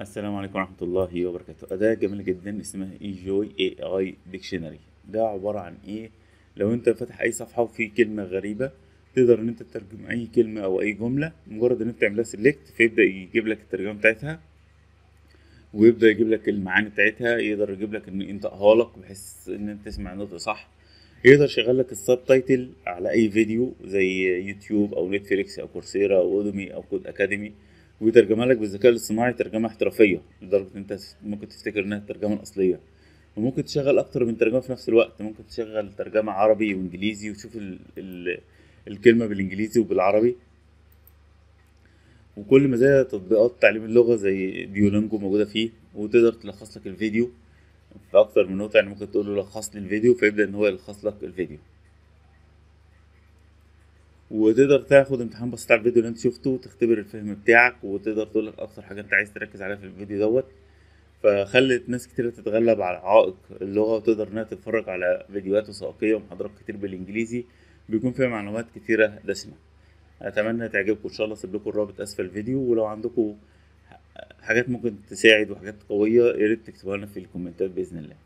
السلام عليكم ورحمة الله وبركاته. أداة جميلة جدا اسمها eJOY AI Dictionary ده عبارة عن إيه؟ لو أنت فاتح أي صفحة وفي كلمة غريبة تقدر إن أنت تترجم أي كلمة أو أي جملة مجرد إن أنت تعملها select فيبدأ يجيب لك الترجمة بتاعتها ويبدأ يجيب لك المعاني بتاعتها يقدر يجيب لك إن ينطقها لك بحيث إن أنت تسمع النطق صح. يقدر يشغل لك ال subtitle على أي فيديو زي يوتيوب أو نتفليكس أو Coursera أو Udemy أو Codecademy. ويترجمها لك بالذكاء الاصطناعي ترجمة احترافية لدرجة إن أنت ممكن تفتكر إنها الترجمة الأصلية. وممكن تشغل أكتر من ترجمة في نفس الوقت ممكن تشغل ترجمة عربي وإنجليزي وتشوف ال ال الكلمة بالإنجليزي وبالعربي. وكل مزايا تطبيقات تعليم اللغة زي ديولينجو موجودة فيه وتقدر تلخص لك الفيديو في أكتر من نقطة يعني ممكن تقول له لخص لي الفيديو فيبدأ إن هو يلخص لك الفيديو. وتقدر تاخد امتحان بسيط على الفيديو اللي انت شفته وتختبر الفهم بتاعك وتقدر تقول لك أكتر حاجة أنت عايز تركز عليها في الفيديو دوت. فخلت ناس كتير تتغلب على عائق اللغة وتقدر إنها تتفرج على فيديوهات وثائقية ومحاضرات كتير بالإنجليزي. بيكون فيها معلومات كتيرة دسمة. أتمنى تعجبكم. إن شاء الله اسيب لكم الرابط أسفل الفيديو. ولو عندكم حاجات ممكن تساعد وحاجات قوية يا ريت تكتبوها لنا في الكومنتات بإذن الله.